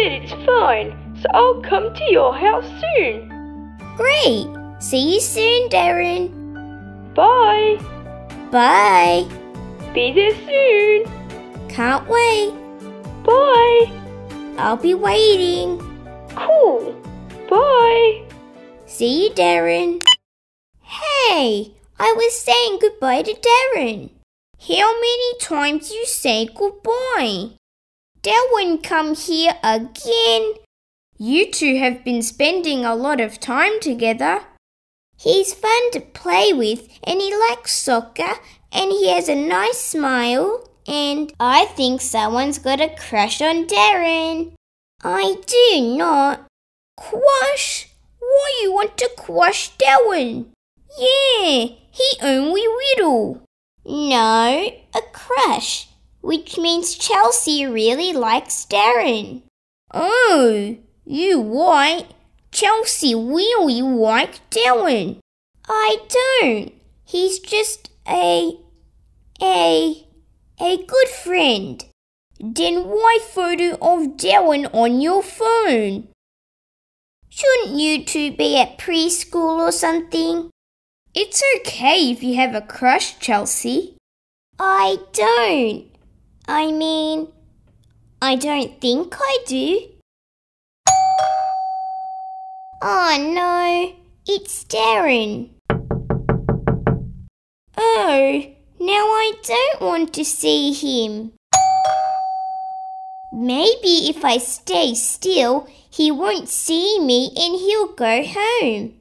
said it's fine, so I'll come to your house soon. Great. See you soon, Darrin. Bye. Bye. Be there soon. Can't wait. Bye. I'll be waiting. Cool. Bye. See you, Darrin. Hey, I was saying goodbye to Darrin. How many times you say goodbye? Darrin come here again. You two have been spending a lot of time together. He's fun to play with and he likes soccer and he has a nice smile and I think someone's got a crush on Darrin. I do not. Quash? Why you want to quash Darrin? Yeah, he only whittle. No, a crush, which means Chelsea really likes Darrin. Oh, you white. Chelsea really like Darrin. I don't. He's just a, a, a good friend. Then why photo of Darrin on your phone? Shouldn't you two be at preschool or something? It's okay if you have a crush, Chelsea. I don't. I mean, I don't think I do. Oh no, it's Darrin. Oh, now I don't want to see him. Maybe if I stay still, he won't see me and he'll go home.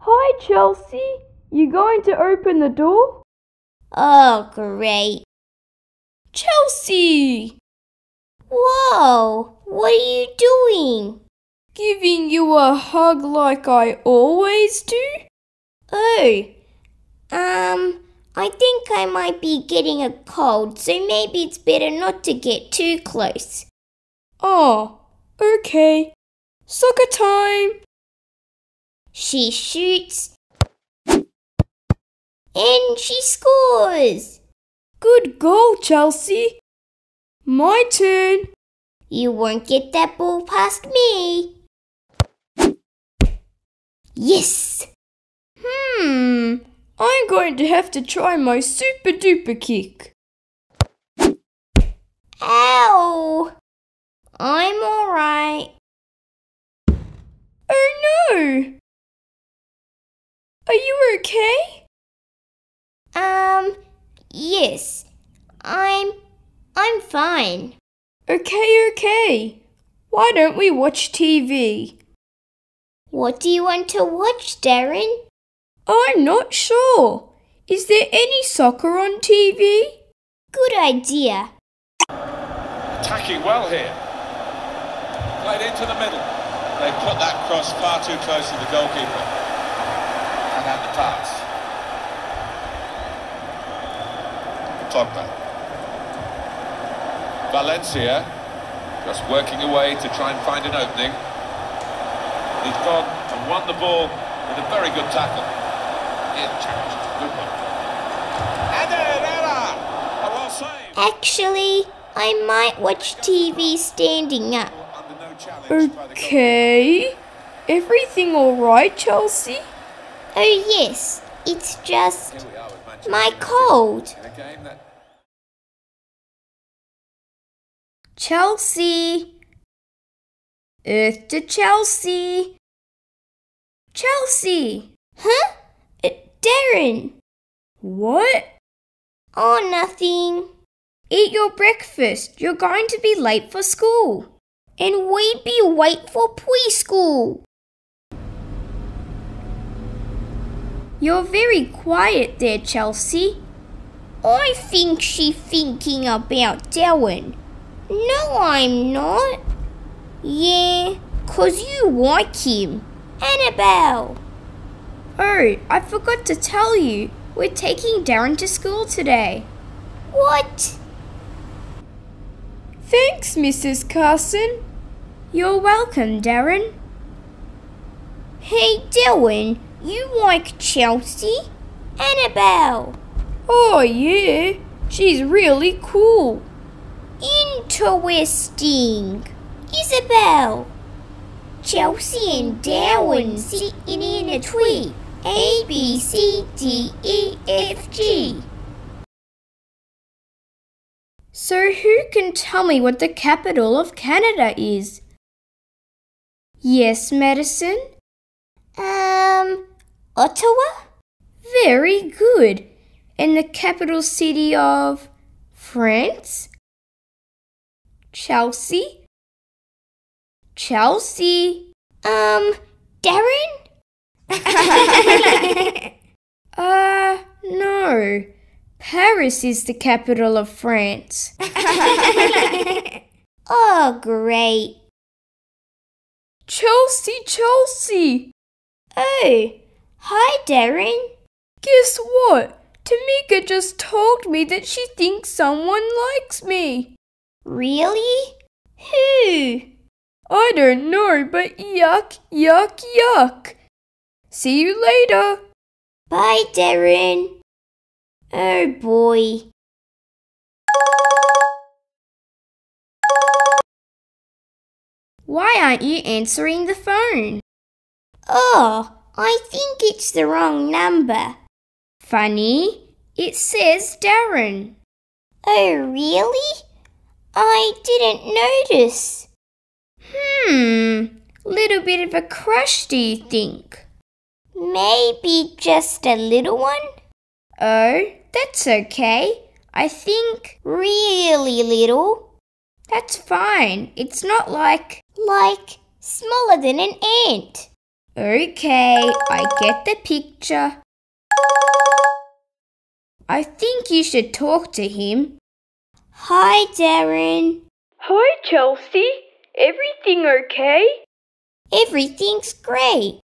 Hi, Chelsea. You going to open the door? Oh, great. Chelsea! Whoa, what are you doing? Giving you a hug like I always do? Oh, um, I think I might be getting a cold, so maybe it's better not to get too close. Oh, okay. Soccer time! She shoots and she scores. Good goal, Chelsea. My turn. You won't get that ball past me. Yes. Hmm, I'm going to have to try my super duper kick. Ow! I'm alright. Oh no! Are you okay? Um, yes. I'm I'm fine. Okay, okay. Why don't we watch TV? What do you want to watch, Darrin? I'm not sure. Is there any soccer on TV? Good idea. Attacking well here. Played into the middle. They put that cross far too close to the goalkeeper. And had the pass. Pogba. Valencia just working away to try and find an opening. He's gone and won the ball with a very good tackle. Good challenge. Good one. And Herrera! A well saved. Actually, I might watch TV standing up. Under no challenge by the Okay. Everything alright, Chelsea? Oh yes, it's just Here we are with Manchester my cold. Chelsea. Earth to Chelsea. Chelsea. Huh? Uh, Darrin. What? Oh, nothing. Eat your breakfast. You're going to be late for school. And we'd be late for preschool. You're very quiet there, Chelsea. I think she's thinking about Darrin. No, I'm not. Yeah, 'cause you like him. Annabelle. Oh, I forgot to tell you. We're taking Darrin to school today. What? Thanks, Mrs. Carson. You're welcome, Darrin. Hey, Darrin, you like Chelsea? Annabelle. Oh, yeah. She's really cool. Interesting. Isabelle. Chelsea and Darwin sitting in a tree. A, B, C, D, E, F, G. So, who can tell me what the capital of Canada is? Yes, Madison? Um, Ottawa? Very good. And the capital city of France? Chelsea? Chelsea? Um, Darrin? Uh, no. Paris is the capital of France. oh, great. Chelsea, Chelsea! Oh, hi, Darrin. Guess what? Tamika just told me that she thinks someone likes me. Really? Who? I don't know, but yuck, yuck, yuck. See you later. Bye, Darrin. Oh boy. Why aren't you answering the phone? Oh, I think it's the wrong number. Funny, it says Darrin. Oh, really? I didn't notice. Hmm, little bit of a crush, do you think? Maybe just a little one? Oh, that's okay. I think Really little? that's fine. It's not like. Like smaller than an ant. Okay, I get the picture. I think you should talk to him. Hi, Darrin. Hi, Chelsea. Everything okay? Everything's great.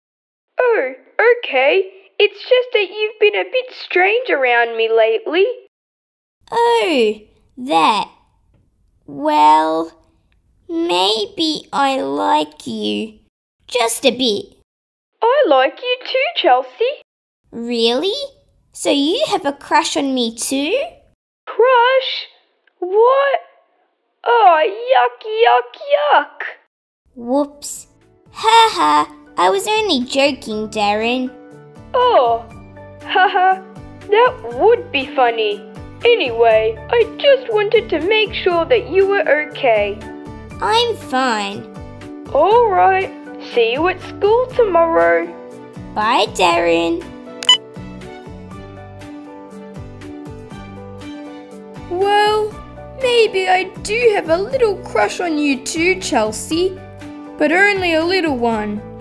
Oh, okay. It's just that you've been a bit strange around me lately. Oh, that. Well, maybe I like you. Just a bit. I like you too, Chelsea. Really? So you have a crush on me too? Crush? What? Oh, yuck, yuck, yuck. Whoops. Ha ha. I was only joking, Darrin. Oh, ha ha, that would be funny. Anyway, I just wanted to make sure that you were okay. I'm fine. Alright, see you at school tomorrow. Bye, Darrin. Maybe I do have a little crush on you too, Chelsea, but only a little one.